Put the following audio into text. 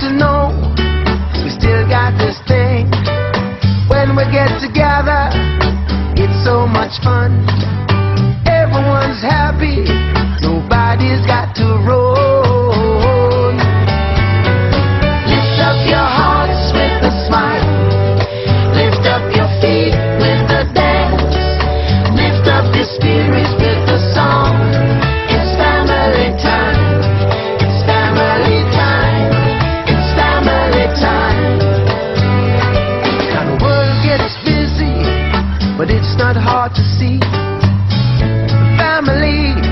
to know we still got this thing. When we get together, it's so much fun. Everyone's happy. No it's not hard to see. Family